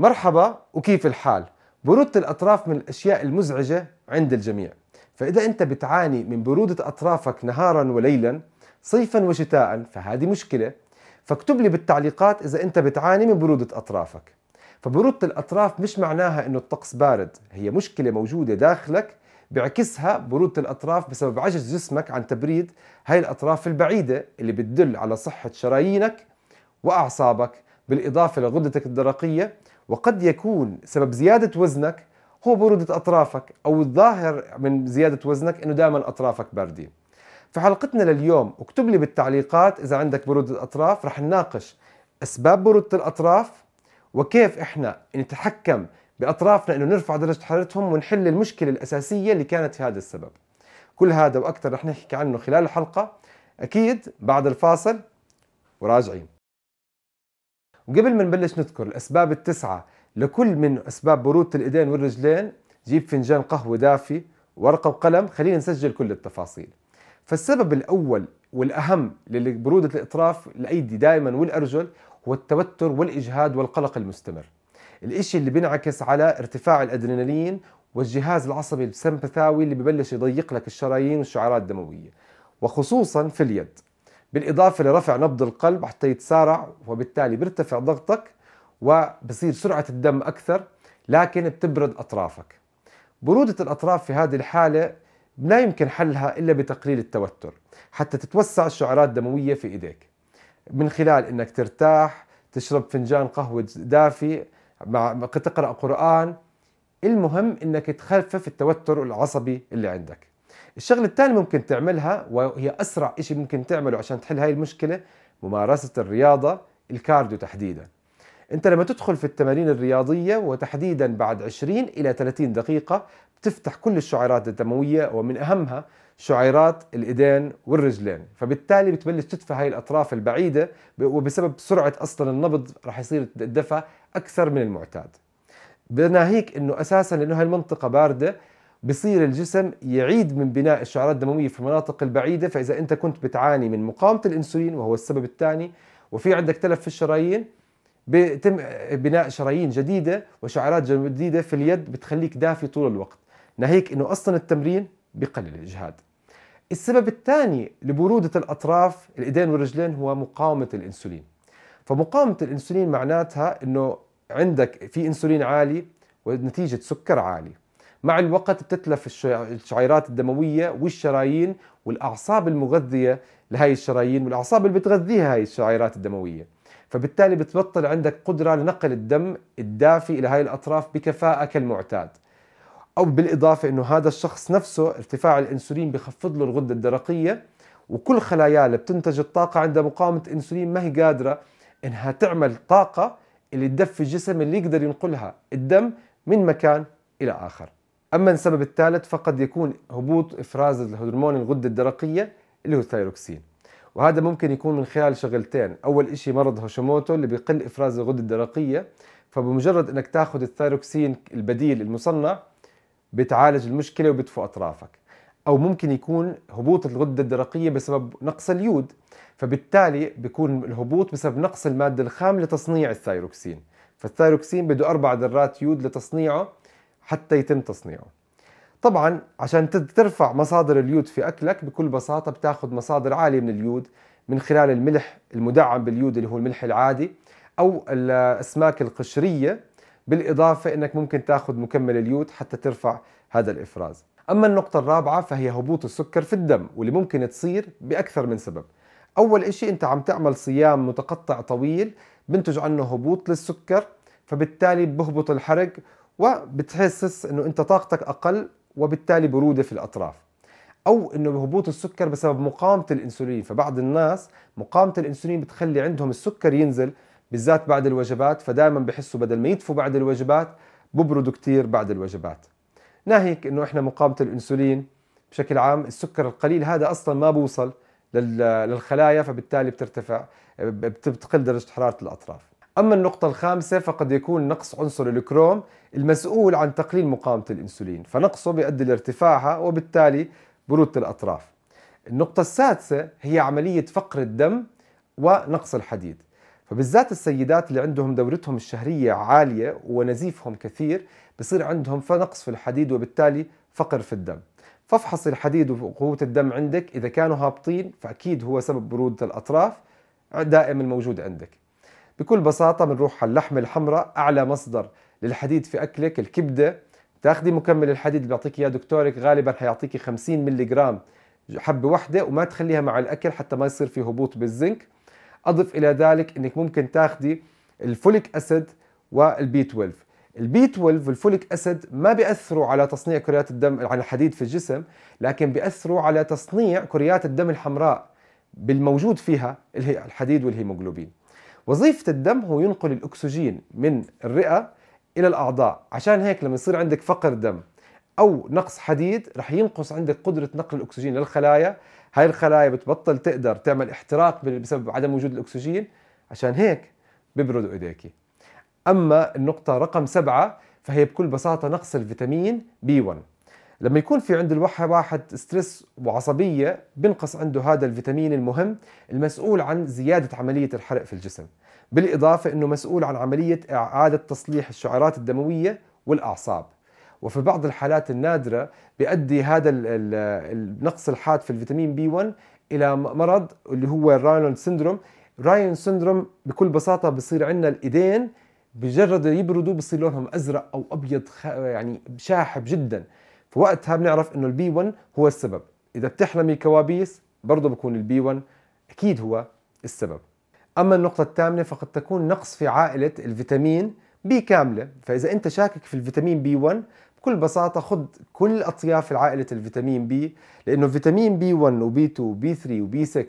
مرحبا وكيف الحال؟ برودة الأطراف من الأشياء المزعجة عند الجميع. فإذا أنت بتعاني من برودة أطرافك نهارا وليلا صيفا وشتاء فهذه مشكلة. فاكتب لي بالتعليقات إذا أنت بتعاني من برودة أطرافك. فبرودة الأطراف مش معناها أنه الطقس بارد هي مشكلة موجودة داخلك. بيعكسها برودة الأطراف بسبب عجز جسمك عن تبريد هاي الأطراف البعيدة اللي بتدل على صحة شرايينك وأعصابك بالإضافة لغدتك الدرقية. وقد يكون سبب زيادة وزنك هو برودة أطرافك أو الظاهر من زيادة وزنك أنه دائما أطرافك باردين. في حلقتنا لليوم اكتب لي بالتعليقات إذا عندك برودة أطراف رح نناقش أسباب برودة الأطراف وكيف إحنا نتحكم بأطرافنا أنه نرفع درجة حرارتهم ونحل المشكلة الأساسية اللي كانت في هذا السبب. كل هذا وأكثر رح نحكي عنه خلال الحلقة. أكيد بعد الفاصل وراجعين. وقبل ما نبلش نذكر الأسباب التسعة لكل من أسباب برودة الإيدين والرجلين جيب فنجان قهوة دافي ورقة وقلم خلينا نسجل كل التفاصيل. فالسبب الأول والأهم لبرودة الإطراف الأيدي دائما والأرجل هو التوتر والإجهاد والقلق المستمر. الإشي اللي بينعكس على ارتفاع الأدرينالين والجهاز العصبي السمبثاوي اللي ببلش يضيق لك الشرايين والشعيرات الدموية وخصوصا في اليد. بالإضافة لرفع نبض القلب حتى يتسارع وبالتالي بيرتفع ضغطك وبصير سرعة الدم أكثر لكن بتبرد أطرافك. برودة الأطراف في هذه الحالة لا يمكن حلها إلا بتقليل التوتر حتى تتوسع الشعيرات الدموية في إيديك. من خلال أنك ترتاح تشرب فنجان قهوة دافي مع تقرأ قرآن المهم أنك تخفف التوتر العصبي اللي عندك. الشغلة الثانية ممكن تعملها وهي أسرع شيء ممكن تعمله عشان تحل هاي المشكلة ممارسة الرياضة الكارديو تحديدا. أنت لما تدخل في التمارين الرياضية وتحديدا بعد 20 إلى 30 دقيقة بتفتح كل الشعيرات الدموية ومن أهمها شعيرات الإيدين والرجلين. فبالتالي بتبلش تدفع هاي الأطراف البعيدة وبسبب سرعة أصلا النبض راح يصير الدفع أكثر من المعتاد. بناهيك إنه أساسا لأنه هاي المنطقة باردة بصير الجسم يعيد من بناء الشعيرات الدموية في المناطق البعيدة فإذا أنت كنت بتعاني من مقاومة الإنسولين وهو السبب الثاني وفي عندك تلف في الشرايين بيتم بناء شرايين جديدة وشعيرات جديدة في اليد بتخليك دافي طول الوقت. ناهيك إنه أصلا التمرين بقلل الإجهاد. السبب الثاني لبرودة الأطراف الإيدين والرجلين هو مقاومة الإنسولين. فمقاومة الإنسولين معناتها إنه عندك في إنسولين عالي ونتيجة سكر عالي. مع الوقت بتتلف الشعيرات الدموية والشرايين والأعصاب المغذية لهي الشرايين والأعصاب اللي بتغذيها هاي الشعيرات الدموية. فبالتالي بتبطل عندك قدرة لنقل الدم الدافي إلى هاي الأطراف بكفاءة كالمعتاد أو بالإضافة أنه هذا الشخص نفسه ارتفاع الأنسولين بخفض له الغدة الدرقية وكل خلاياه اللي بتنتج الطاقة عند مقاومة الأنسولين ما هي قادرة إنها تعمل طاقة اللي تدفي الجسم اللي يقدر ينقلها الدم من مكان إلى آخر. أما السبب الثالث فقد يكون هبوط إفراز الهرمون الغدة الدرقية اللي هو الثيروكسين. وهذا ممكن يكون من خلال شغلتين. أول شيء مرض هوشيموتو اللي بيقل إفراز الغدة الدرقية. فبمجرد أنك تاخذ الثيروكسين البديل المصنع بتعالج المشكلة وبتدفي أطرافك. أو ممكن يكون هبوط الغدة الدرقية بسبب نقص اليود. فبالتالي بيكون الهبوط بسبب نقص المادة الخام لتصنيع الثيروكسين. فالثيروكسين بده أربع ذرات يود لتصنيعه. حتى يتم تصنيعه. طبعا عشان ترفع مصادر اليود في أكلك بكل بساطة بتاخذ مصادر عالية من اليود من خلال الملح المدعم باليود اللي هو الملح العادي أو الأسماك القشرية بالإضافة إنك ممكن تاخذ مكمل اليود حتى ترفع هذا الإفراز. أما النقطة الرابعة فهي هبوط السكر في الدم واللي ممكن تصير بأكثر من سبب. أول شيء أنت عم تعمل صيام متقطع طويل بنتج عنه هبوط للسكر فبالتالي بهبط الحرق وبتحسس إنه أنت طاقتك أقل وبالتالي برودة في الأطراف. أو إنه هبوط السكر بسبب مقاومة الإنسولين. فبعض الناس مقاومة الإنسولين بتخلي عندهم السكر ينزل بالذات بعد الوجبات فدائما بحسوا بدل ما يدفوا بعد الوجبات ببردوا كثير بعد الوجبات. ناهيك إنه إحنا مقاومة الإنسولين بشكل عام السكر القليل هذا أصلا ما بوصل للخلايا فبالتالي بترتفع بتقل درجة حرارة الأطراف. أما النقطة الخامسة فقد يكون نقص عنصر الكروم المسؤول عن تقليل مقاومة الأنسولين فنقصه بيؤدي لارتفاعها وبالتالي برودة الأطراف. النقطة السادسة هي عملية فقر الدم ونقص الحديد. فبالذات السيدات اللي عندهم دورتهم الشهرية عالية ونزيفهم كثير بصير عندهم نقص في الحديد وبالتالي فقر في الدم. فافحص الحديد وقوة الدم عندك إذا كانوا هابطين فأكيد هو سبب برودة الأطراف دائما موجود عندك. بكل بساطة بنروح على اللحمة الحمراء أعلى مصدر للحديد في أكلك الكبدة. تاخذي مكمل الحديد اللي بيعطيك إياه دكتورك غالبا حيعطيكي 50 ملي جرام حبة واحدة وما تخليها مع الأكل حتى ما يصير في هبوط بالزنك. أضف إلى ذلك إنك ممكن تاخذي ال folic acid وال B12 ال B12 وال folic acid ما بيأثروا على تصنيع كريات الدم على الحديد في الجسم لكن بيأثروا على تصنيع كريات الدم الحمراء بالموجود فيها اللي هي الحديد والهيموغلوبين. وظيفة الدم هو ينقل الأكسجين من الرئة إلى الأعضاء. عشان هيك لما يصير عندك فقر دم أو نقص حديد رح ينقص عندك قدرة نقل الأكسجين للخلايا. هاي الخلايا بتبطل تقدر تعمل احتراق بسبب عدم وجود الأكسجين. عشان هيك ببردوا ايديك أما النقطة رقم سبعة فهي بكل بساطة نقص الفيتامين B1 لما يكون في عند الواحد واحد stress وعصبية بنقص عنده هذا الفيتامين المهم المسؤول عن زيادة عملية الحرق في الجسم. بالإضافة أنه مسؤول عن عملية إعادة تصليح الشعيرات الدموية والأعصاب. وفي بعض الحالات النادرة بيؤدي هذا النقص الحاد في الفيتامين B1 إلى مرض اللي هو ال Raynaud syndrome. Raynaud syndrome بكل بساطة بصير عندنا الإيدين بمجرد يبردوا بصير لونهم أزرق أو أبيض يعني شاحب جدا. فوقتها بنعرف أنه ال B1 هو السبب. إذا بتحلمي كوابيس برضه بكون ال B1 أكيد هو السبب. أما النقطة الثامنة فقد تكون نقص في عائلة الفيتامين B كاملة. فإذا أنت شاكك في الفيتامين B1 بكل بساطة خذ كل أطياف عائلة الفيتامين B لأنه فيتامين B1 و B2 و B3 و B6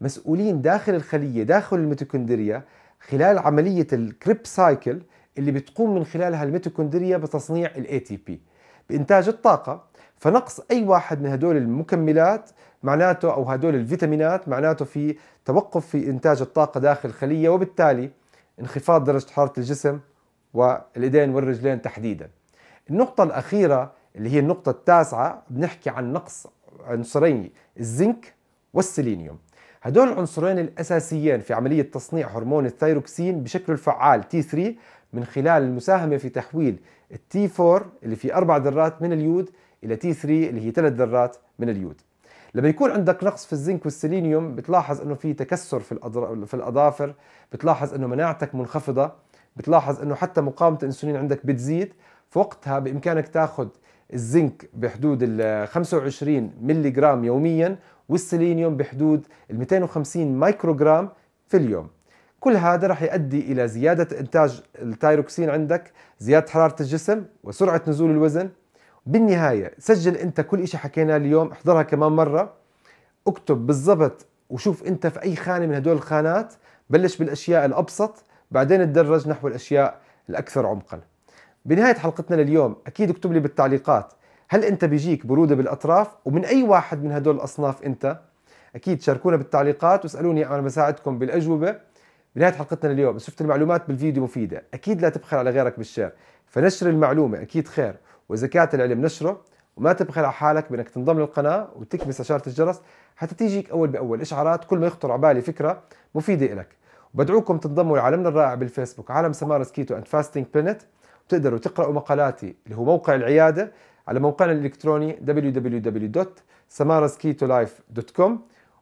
مسؤولين داخل الخلية داخل الميتوكوندريا خلال عملية ال Krebs cycle اللي بتقوم من خلالها الميتوكوندريا بتصنيع ال ATP بإنتاج الطاقة. فنقص أي واحد من هدول المكملات معناته أو هدول الفيتامينات معناته في توقف في إنتاج الطاقة داخل الخلية وبالتالي انخفاض درجة حرارة الجسم والإيدين والرجلين تحديدا. النقطة الأخيرة اللي هي النقطة التاسعة بنحكي عن نقص عنصرين الزنك والسيلينيوم هدول العنصرين الأساسيين في عملية تصنيع هرمون الثيروكسين بشكله الفعال T3 من خلال المساهمة في تحويل ال T4 اللي فيه أربع ذرات من اليود إلى T3 اللي هي ثلاث ذرات من اليود. لما يكون عندك نقص في الزنك والسيلينيوم بتلاحظ إنه في تكسر في في الأظافر بتلاحظ إنه مناعتك منخفضة بتلاحظ إنه حتى مقاومة الإنسولين عندك بتزيد. فوقتها بإمكانك تاخذ الزنك بحدود ال 25 ملي جرام يوميا والسيلينيوم بحدود ال 250 مايكرو جرام في اليوم. كل هذا رح يؤدي إلى زيادة إنتاج التايروكسين عندك زيادة حرارة الجسم وسرعة نزول الوزن. بالنهاية سجل أنت كل شيء حكيناه اليوم احضرها كمان مرة. اكتب بالضبط وشوف أنت في أي خانة من هدول الخانات. بلش بالأشياء الأبسط بعدين تدرج نحو الأشياء الأكثر عمقا. بنهاية حلقتنا لليوم أكيد اكتب لي بالتعليقات هل أنت بيجيك برودة بالأطراف؟ ومن أي واحد من هدول الأصناف أنت؟ أكيد شاركونا بالتعليقات واسألوني أنا بساعدكم بالأجوبة. بنهاية حلقتنا اليوم شفت المعلومات بالفيديو مفيدة أكيد لا تبخل على غيرك بالشير. فنشر المعلومة أكيد خير. وزكاة العلم نشره وما تبخل على حالك بإنك تنضم للقناة وتكبس أشارة الجرس حتى تيجيك أول بأول. إشعارات كل ما يخطر على بالي فكرة مفيدة لك وبدعوكم تنضموا لعالمنا الرائع بالفيسبوك عالم سمارة keto and fasting planet وتقدروا تقرأوا مقالاتي اللي هو موقع العيادة على موقعنا الإلكتروني www.samarasketolife.com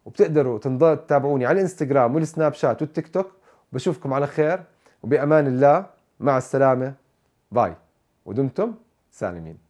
وبتقدروا تتابعوني على الانستغرام والسناب شات والتيك توك بشوفكم على خير وبأمان الله مع السلامة. باي. ودمتم سالمين.